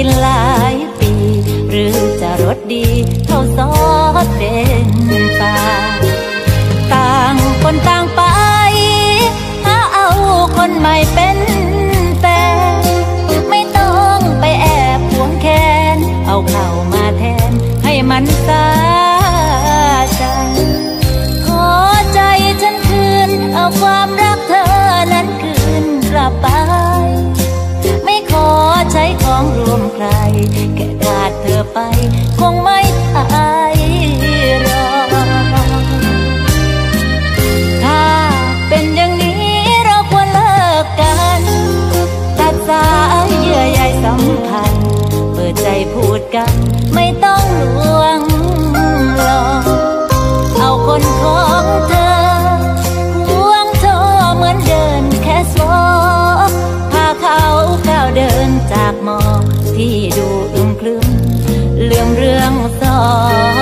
ินหลายปี หรือจะรสดีเท่าซอสเด่นปาต่างคนต่างไปหาเอาคนใหม่เป็นแฟนไม่ต้องไปแอบหวงแค้นเอาเข่ามาแทนให้มันซา แค่ขาดเธอไป คงไม่ตายหรอถ้าเป็นอย่างนี้เราควรเลิกกันตัดสายเยื่อใยสัมพันธ์เปิดใจพูดกัน ไม่ต้องลวงหลอกเอาคนของเธอห่วงเธอเหมือนเดินแค่สวอพาเขาก้าเดินจากมอ ที่ดูอึมครึมลื่อมเรื่องสอง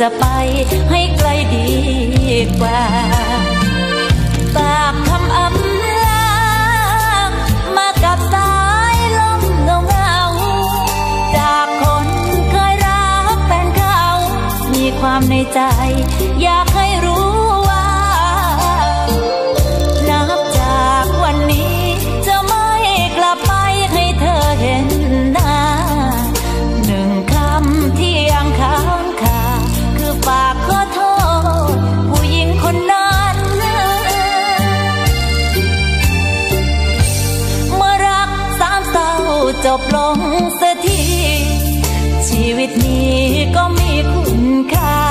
จะไปให้ไกลดีกว่าตามคำอำลามากับสายลมเงาเงาจากคนเคยรักแฟนเก่ามีความในใจ บลงเสียทีชีวิตนี้ก็มีคุณค่า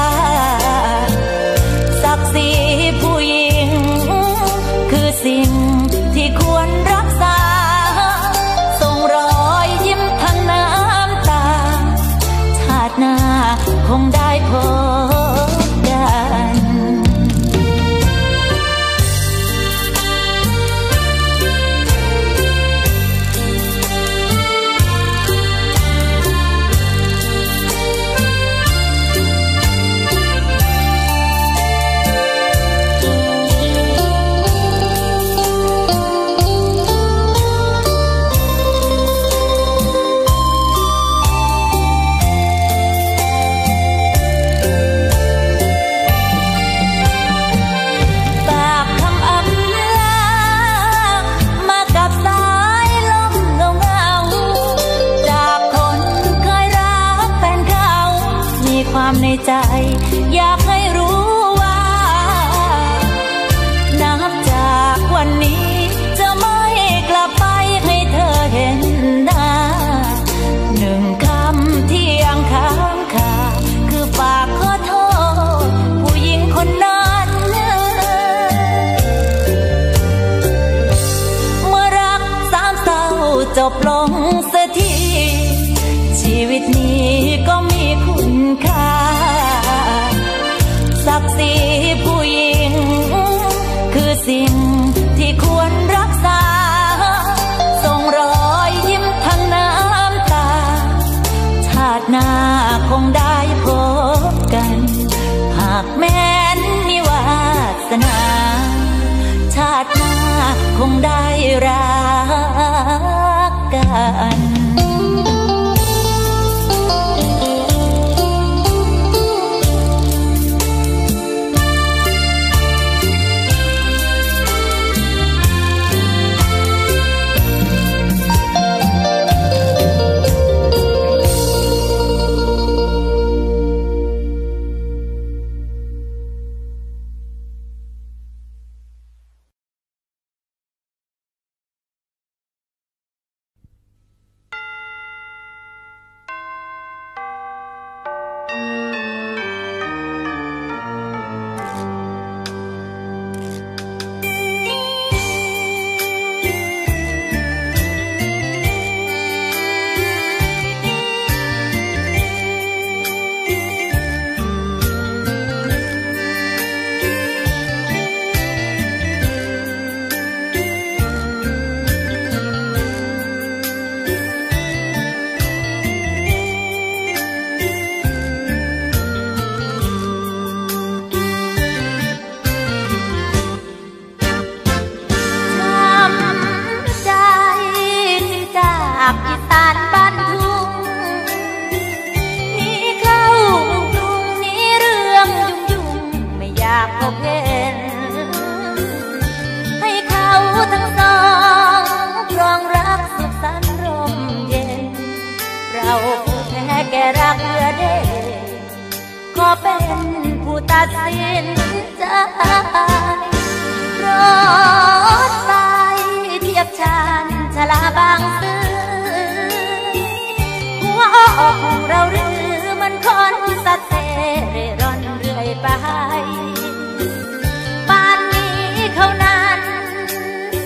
ป่านนี้เขานั้น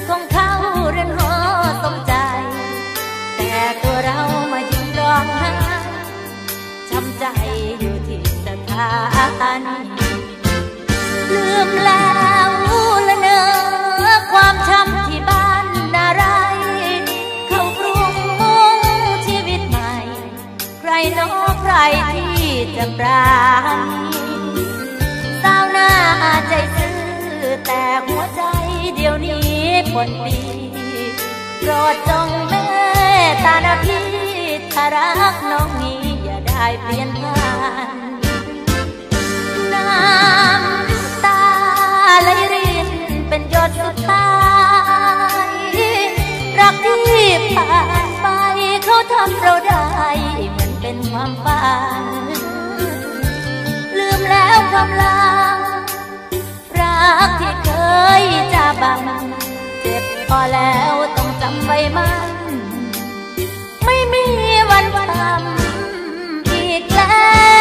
คงเขาเรือนหอสมใจ แต่ตัวเรามายืนร้องไห้ำใจอยู่ที่สถานีลืมแล้วละเนอความช้ำที่บ้านนาไรเขาปรุงชีวิตใหม่ ใครน้อใครที่จะปราณ ใจซื้อแต่หัวใจเดี๋ยวนี้ปนปีโปรดจงเมตตานะพี่ถ้ารักน้องนี้อย่าได้เปลี่ยนผ่านน้ำตาไหลรินเป็นยอดสุดท้ายรักที่ผ่านไปเขาทำเราได้เหมือนเป็นความฝันลืมแล้วคำลารั กที่เคยจะบัง เจ็บพอแล้วต้องจำไว้มัน ไม่มีวันทำอีกแล้ว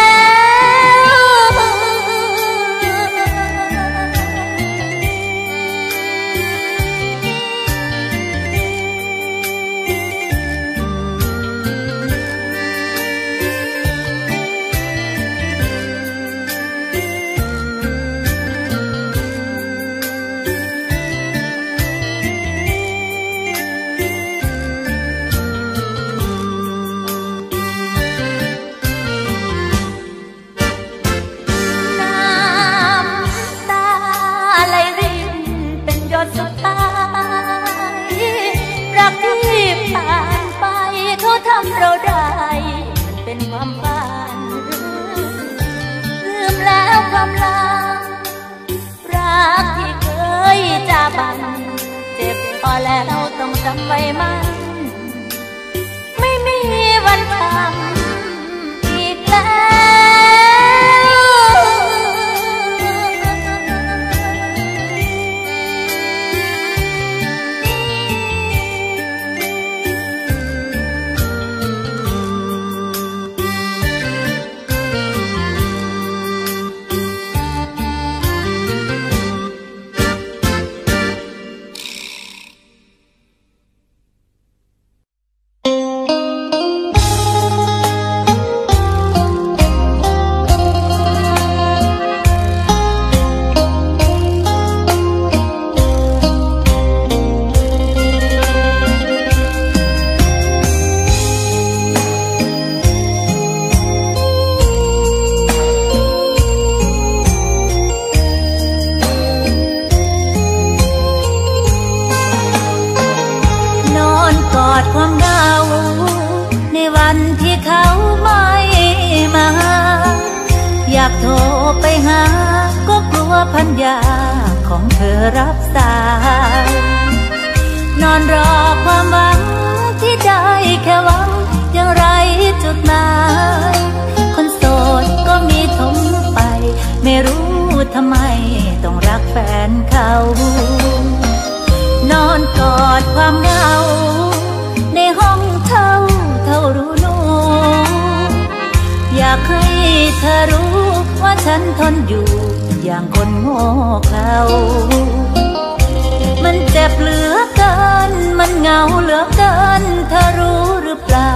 เกินเธอรู้หรือเปล่า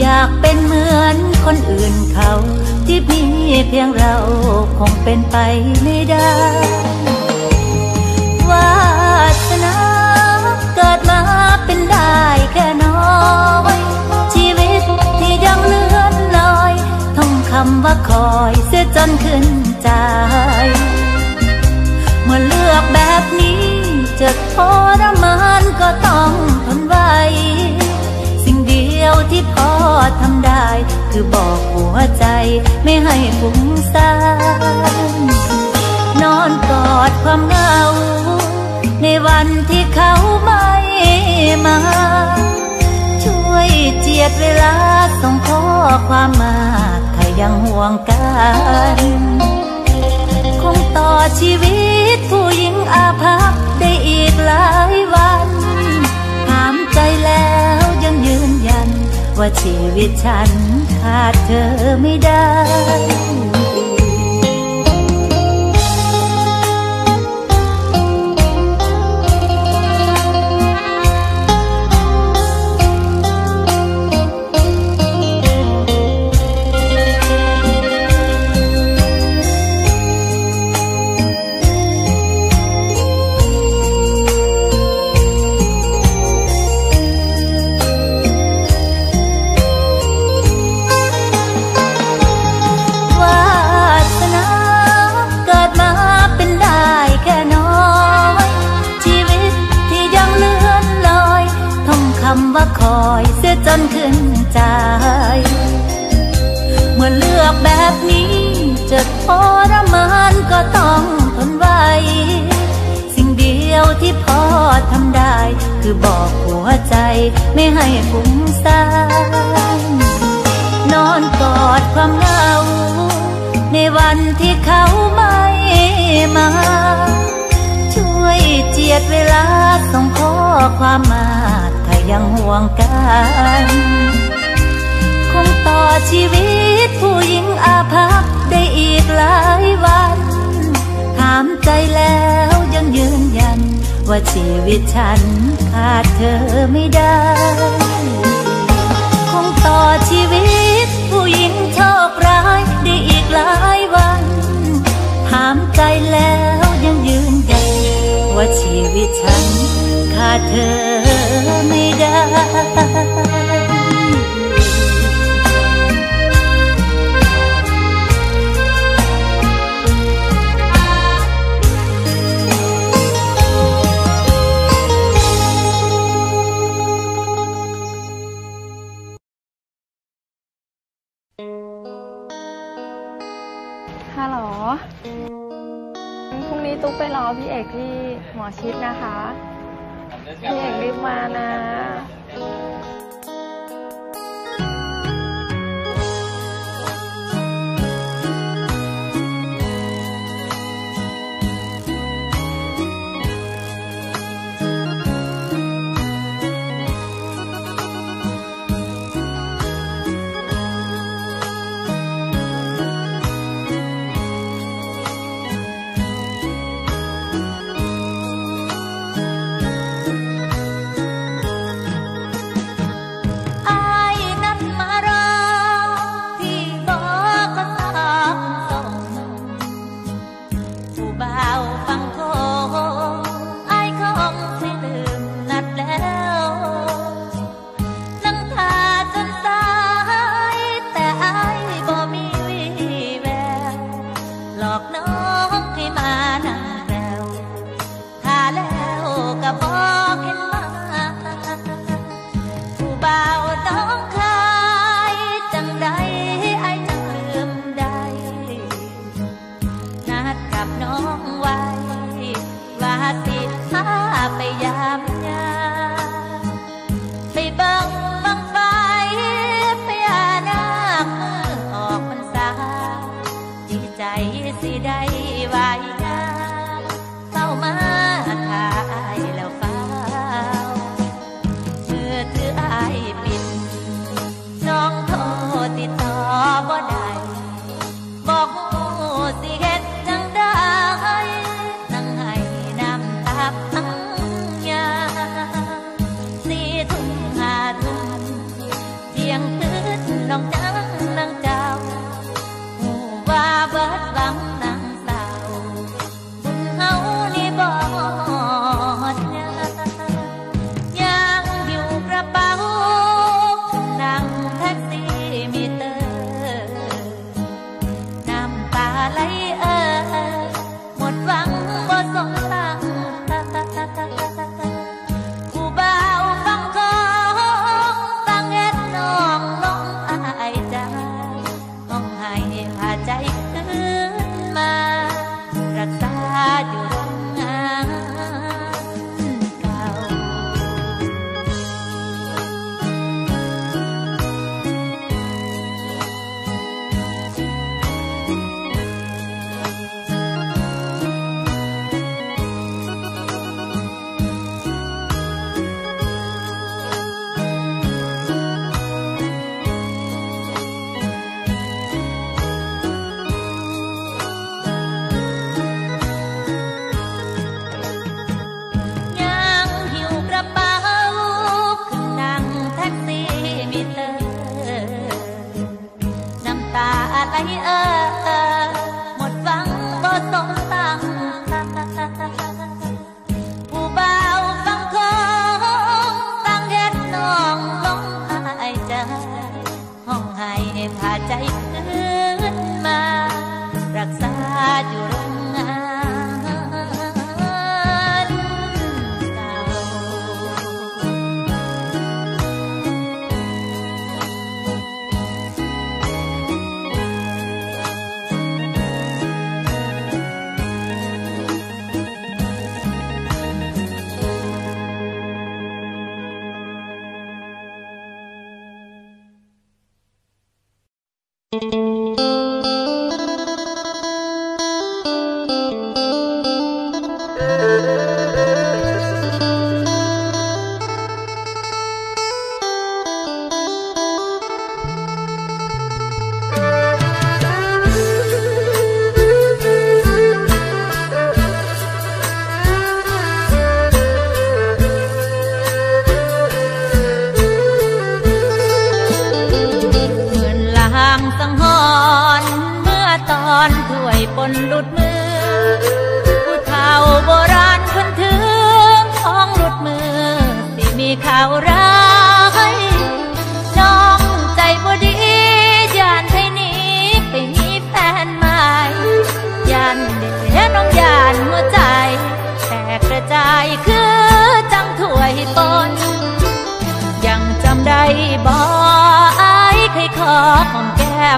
อยากเป็นเหมือนคนอื่นเขา ที่มีเพียงเราคงเป็นไปไม่ได้ วาสนาเกิดมาเป็นได้แค่น้อยชีวิตที่ยังเลือนลอยท่องคำว่าคอยเสียจนขึ้นใจ เมื่อเลือกแบบนี้ จะทรมานก็ต้องทนไว้ สิ่งเดียวที่พอทำได้ คือบอกหัวใจไม่ให้ฟุ้งซ่านนอนกอดความเหงา ในวันที่เขาไม่มา ช่วยเจียดเวลาส่งข้อความมา ถ้ายังห่วงกัน อดชีวิตผู้หญิงอาภัพได้อีกหลายวันถามใจแล้วยังยืนยัน ว่าชีวิตฉันขาดเธอไม่ได้ ไม่ให้ฟุ้งซ่านนอนกอดความเหงา ในวันที่เขาไม่มา ช่วยเจียดเวลาส่งข้อความมาถ้ายังห่วงกันคงต่อชีวิตผู้หญิงอาภัพได้อีกหลายวัน ถามใจแล้วยังยืนยันว่าชีวิตฉัน ขาดเธอไม่ได้ คงต่อชีวิต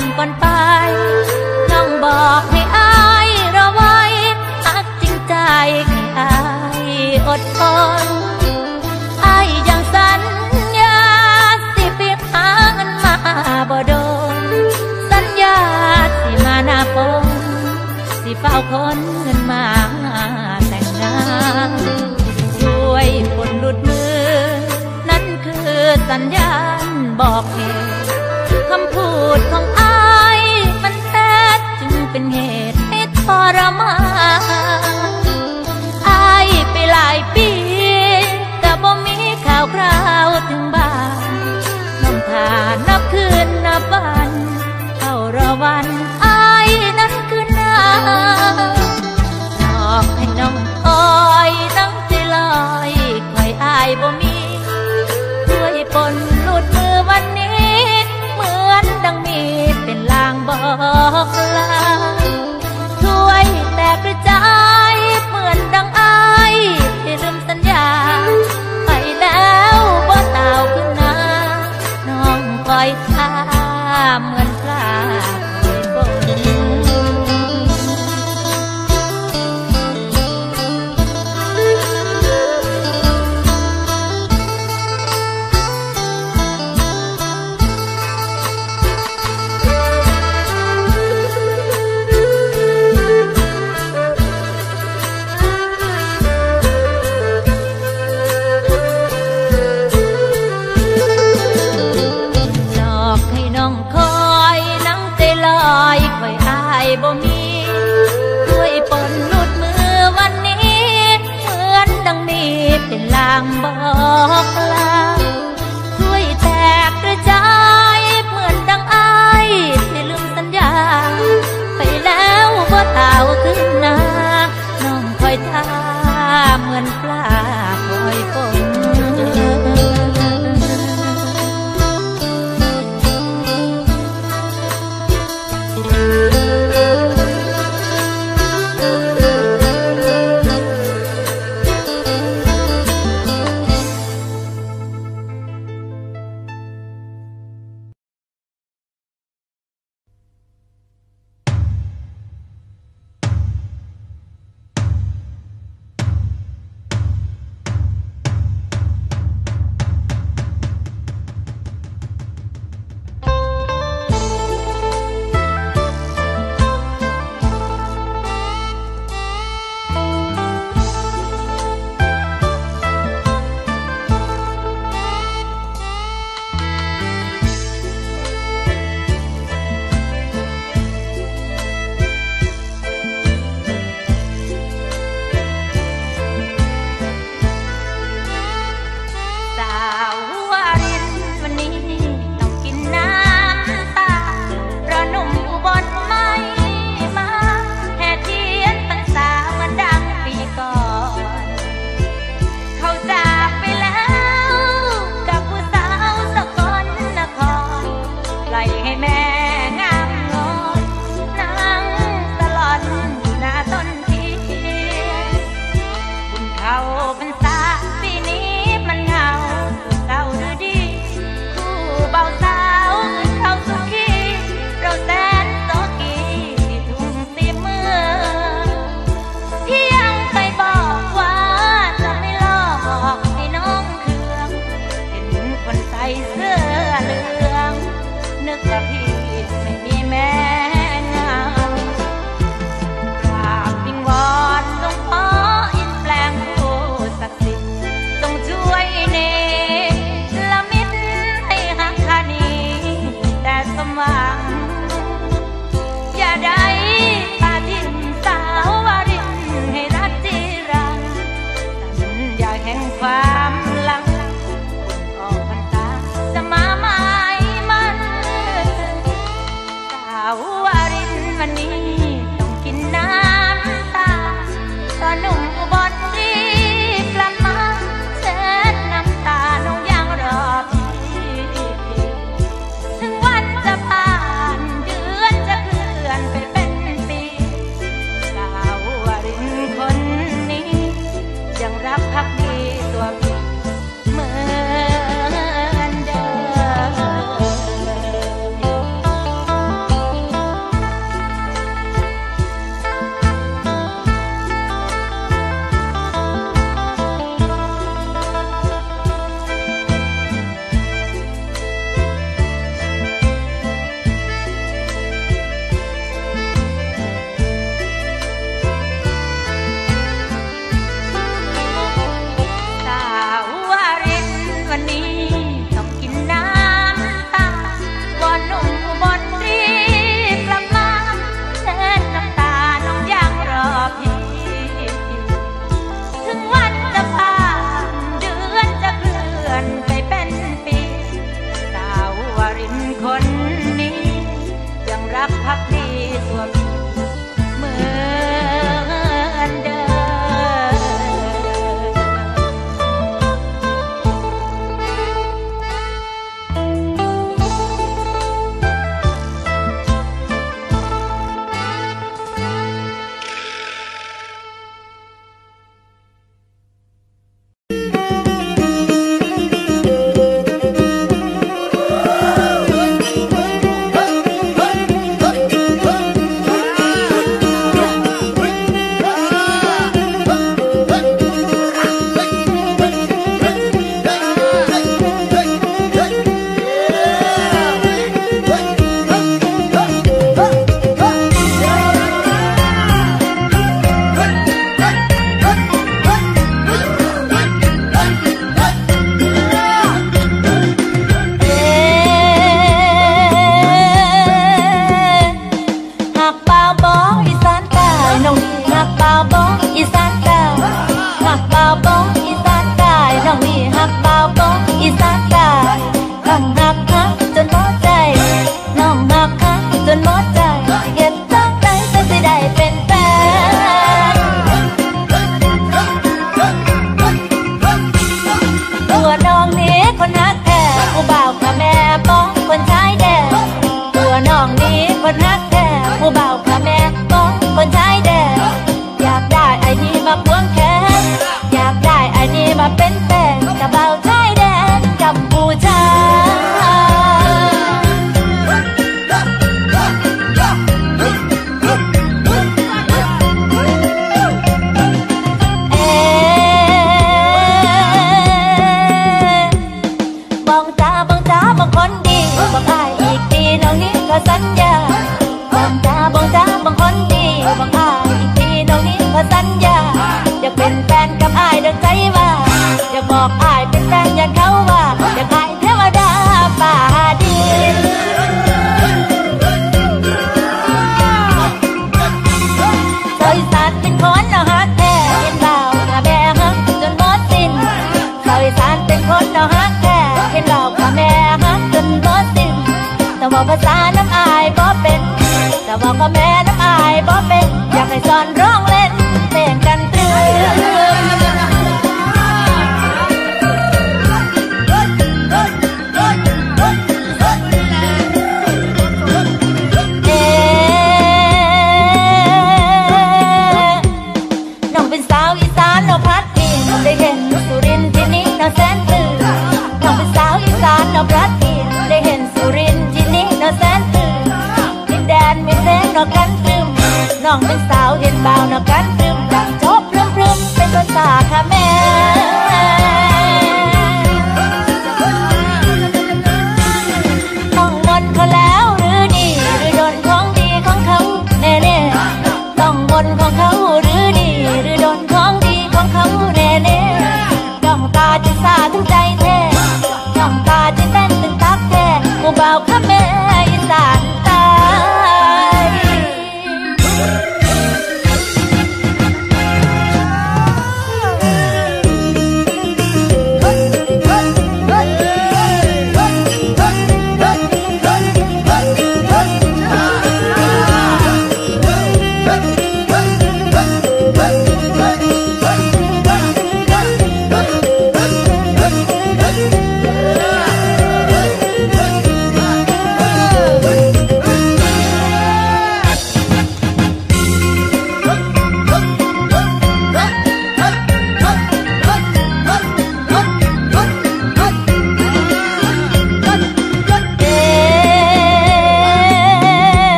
มก่อนไป น้องบอกให้อายระไว้อักจริงใจแค่อายอดทนอายยังสัญญาสิไปหาเงินมาบ่โดน สัญญาสิมาหน้าปงสิเฝ้าคนเงินมาแต่งงานด้วยผลหลุดมือ นั่นคือสัญญาณบอกเหตุคำพูดของ con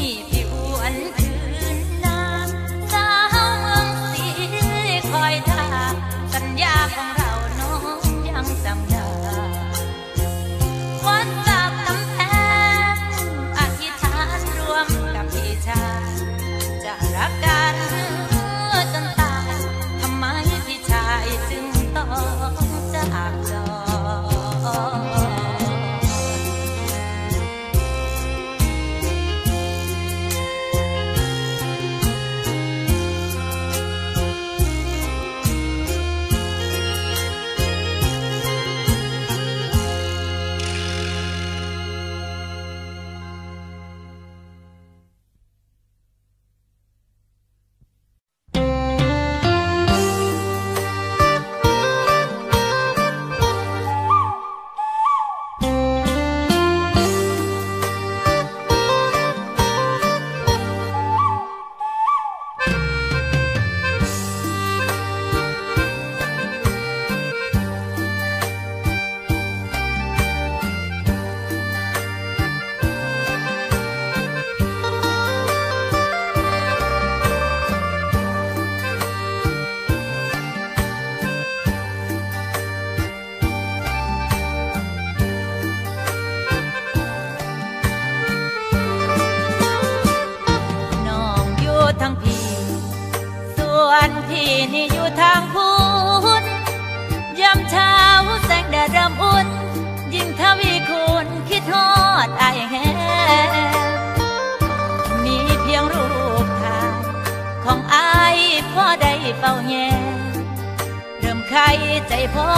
พี่อว ดอดอายแฮมีเพียงรูปถ่ายของอายพ่อได้เฝ้าแย่เริ่มไข้ใจพ่อ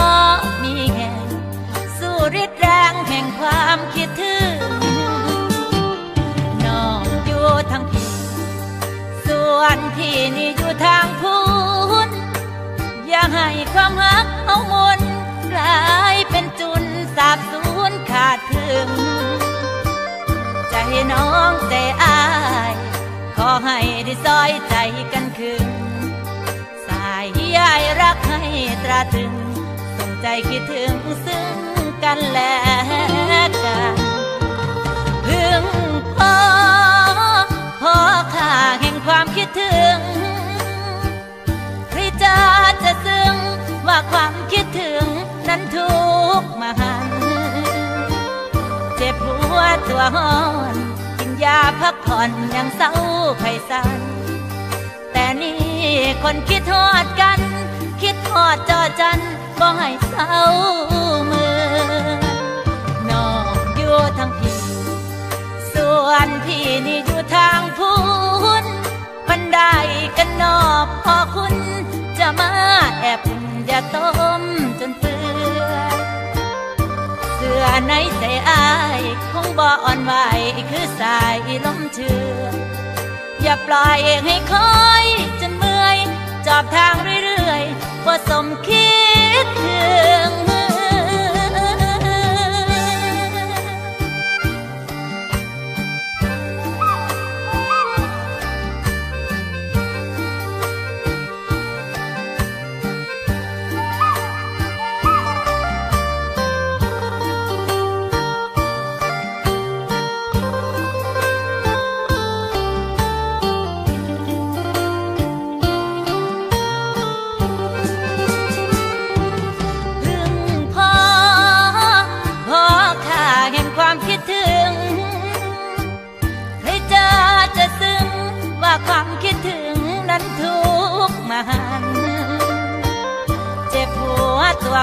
มีแห่สู้ฤทธิ์แรงแห่งความคิดถึงน้องอยู่ทางพี่ส่วนพี่นี่อยู่ทางพุนอย่าให้ความหักเอามนกลายเป็นจุนสาบสู ใจน้องใจอาย ขอให้ได้ซอยใจกันคืน สายยายรักให้ตราตรึงส่งใจคิดถึงซึ่งกันและกันพึ่งพอพอค่าแห่งความคิดถึงใครจะจะซึ้งว่าความคิดถึงนั้นทุกข์มหันเจ็บหัวตัวหอน พักผ่อนยังเศร้าไข้สันแต่นี่คนคิดทอดกัน คิดทอดจอจันบ่ให้เศร้ามือน้องอยู่ทางพี่ ส่วนพี่นี่อยู่ทางพุนบันไดกันนอบพอคุณ จะมาแอบอุ่นอย่าต้มจนเปื่อ สื้อในใจอายคงบ่อ่อนไหวคือสายลมเชื่อ อย่าปล่อยให้คอยจนเมื่อย จอบทางเรื่อยๆบ่สมคิดถึง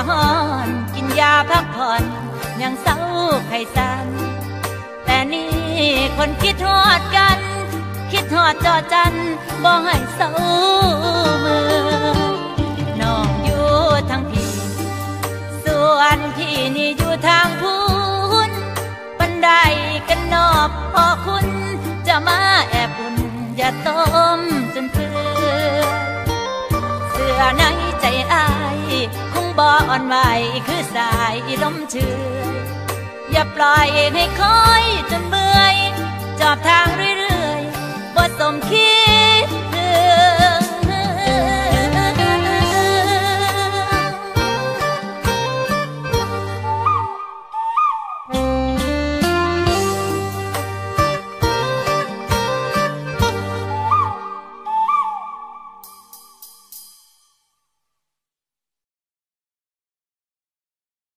วตัวหอนกินยาพักผ่อนยังเศร้าไข้สันแต่นี่คนคิดทอดกัน คิดทอดจอจันบ่ให้เศร้ามือน้องอยู่ทางพี่ส่วนพี่นี่อยู่ทางพุนบันไดกันนอบพอคุณจะมาแอบอุ่นอย่าต้มจนเปื่อเสื้อในใจอาย บ่อ่อนไหวคือสายลมเชื่ออย่าปล่อยให้คอยจนเบื่อยจอบทางเรื่อยๆบ่สมคิด